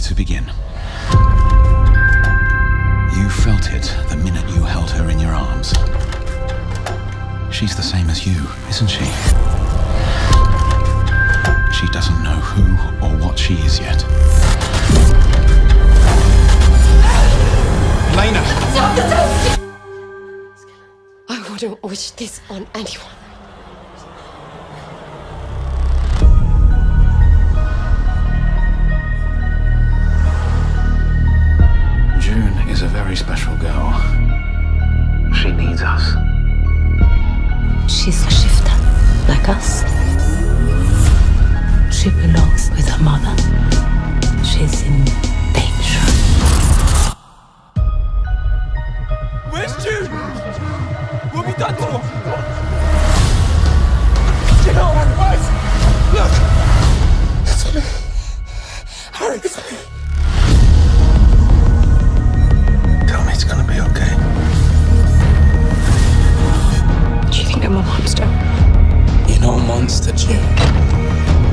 you to begin. You felt it the minute you held her in your arms. She's the same as you, isn't she? She doesn't know who or what she is yet. Lena! I wouldn't wish this on anyone. She's a shifter, like us. She belongs with her mother. She's in danger. Where's June? What have you done to her? Get out of my eyes! Look! It's me. Harry, it's me. I'm a monster? You're not a monster, June.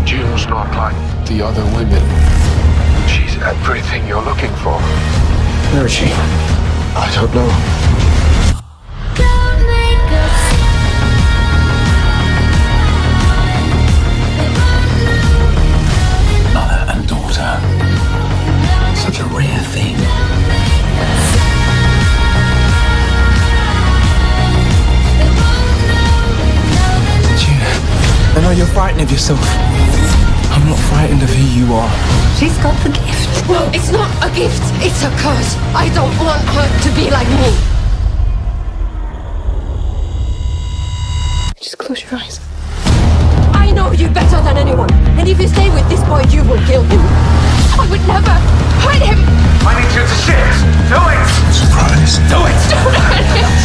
June's not like the other women. She's everything you're looking for. Where is she? I don't know. Frightened of yourself. I'm not frightened of who you are. She's got the gift. No, it's not a gift. It's a curse. I don't want her to be like me. Just close your eyes. I know you better than anyone. And if you stay with this boy, you will kill him. I would never hurt him. I need you to shift. Do it! Surprise. Do it! Don't